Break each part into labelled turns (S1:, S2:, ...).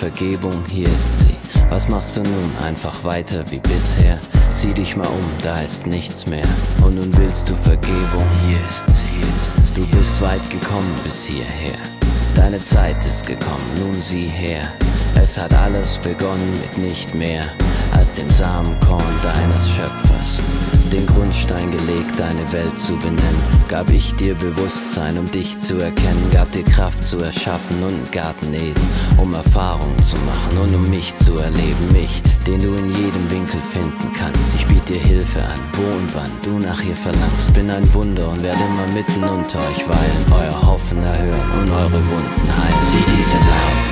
S1: Vergebung, hier ist sie. Was machst du nun? Einfach weiter wie bisher. Sieh dich mal um, da ist nichts mehr. Und nun willst du Vergebung, hier ist sie. Du bist weit gekommen bis hierher. Deine Zeit ist gekommen, nun sieh her. Es hat alles begonnen mit nicht mehr als dem Samenkorn deines Schöpfers. Den Grundstein gelegt, deine Welt zu benennen. Gab ich dir Bewusstsein, um dich zu erkennen. Gab dir Kraft zu erschaffen und Garten Eden, um Erfahrungen zu machen und um mich zu erleben. Mich, den du in jedem Winkel finden kannst. Ich biet dir Hilfe an, wo und wann du nach ihr verlangst. Bin ein Wunder und werde immer mitten unter euch weilen. Euer Hoffen erhören und eure Wunden heilen. Sieh diese Narben,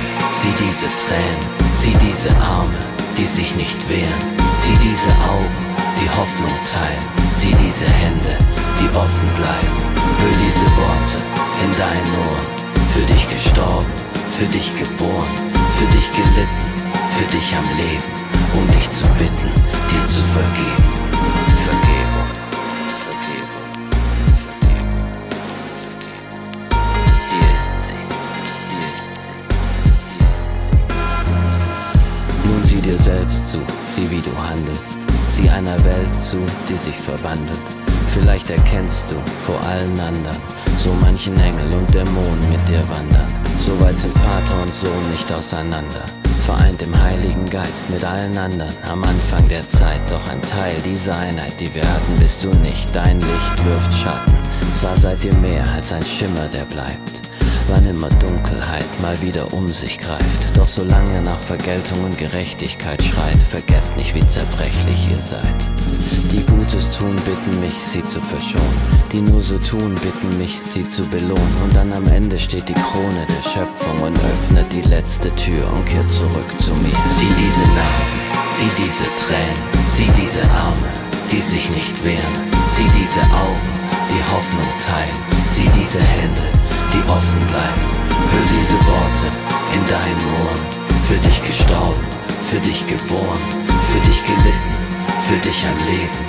S1: sieh diese Tränen, sieh diese Arme, die sich nicht wehren. Sieh diese Augen Hoffnung teilen. Sieh diese Hände, die offen bleiben. Hör diese Worte in deinen Ohren. Für dich gestorben, für dich geboren, für dich gelitten, für dich am Leben, um dich zu bitten, dir zu vergeben. Vergebung, Vergebung, hier ist sie, hier ist sie. Nun sieh dir selbst zu, sieh wie du handelst. Sieh einer Welt zu, die sich verwandelt. Vielleicht erkennst du vor allen anderen so manchen Engel und Dämonen mit dir wandern. So weit sind Vater und Sohn nicht auseinander. Vereint im Heiligen Geist mit allen anderen am Anfang der Zeit. Doch ein Teil dieser Einheit, die wir hatten, bist du nicht. Dein Licht wirft Schatten. Zwar seid ihr mehr als ein Schimmer, der bleibt wann immer Dunkelheit mal wieder um sich greift. Doch solange nach Vergeltung und Gerechtigkeit schreit, vergesst nicht, wie zerbrechlich ihr seid. Die Gutes tun, bitten mich, sie zu verschonen. Die nur so tun, bitten mich, sie zu belohnen. Und dann am Ende steht die Krone der Schöpfung und öffnet die letzte Tür und kehrt zurück zu mir. Sieh diese Narben, sieh diese Tränen, sieh diese Arme, die sich nicht wehren. Sieh diese Augen, die Hoffnung teilen. Sieh diese Hände, offen bleiben. Hör diese Worte in deinen Ohren. Für dich gestorben, für dich geboren, für dich gelitten, für dich am Leben,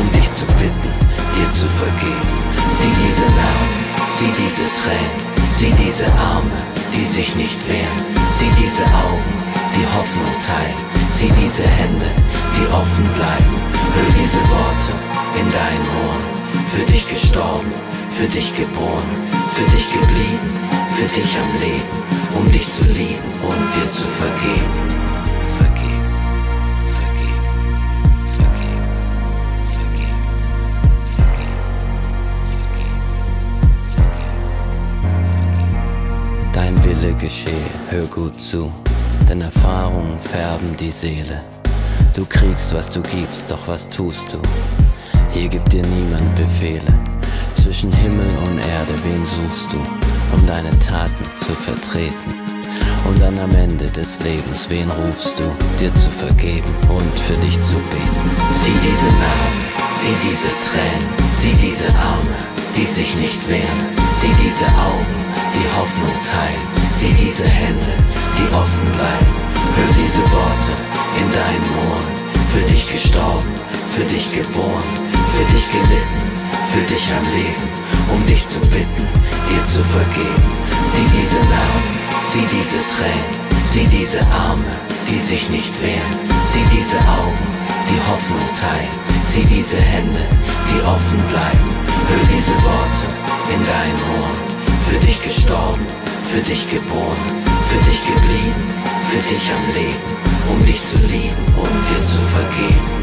S1: um dich zu bitten, dir zu vergeben. Sieh diese Narben, sieh diese Tränen, sieh diese Arme, die sich nicht wehren. Sieh diese Augen, die Hoffnung teilen. Sieh diese Hände, die offen bleiben. Hör diese Worte in deinen Ohren. Für dich gestorben, für dich geboren, für dich geblieben, für dich am Leben, um dich zu lieben und dir zu vergeben. Dein Wille geschehe, hör gut zu, denn Erfahrungen färben die Seele. Du kriegst, was du gibst, doch was tust du? Hier gibt dir niemand Befehle. Zwischen Himmel und Erde, wen suchst du, um deine Taten zu vertreten? Und dann am Ende des Lebens, wen rufst du, dir zu vergeben und für dich zu beten? Sieh diese Narben, sieh diese Tränen, sieh diese Arme, die sich nicht wehren. Sieh diese Augen, die Hoffnung teilen. Sieh diese Hände, die offen bleiben. Hör diese Worte in deinen Ohren. Für dich gestorben, für dich geboren, für dich gelitten, dich am Leben, um dich zu bitten, dir zu vergeben. Sieh diese Narben, sieh diese Tränen, sieh diese Arme, die sich nicht wehren. Sieh diese Augen, die Hoffnung teilen. Sieh diese Hände, die offen bleiben. Hör diese Worte in deinen Ohren. Für dich gestorben, für dich geboren, für dich geblieben, für dich am Leben, um dich zu lieben und dir zu vergeben.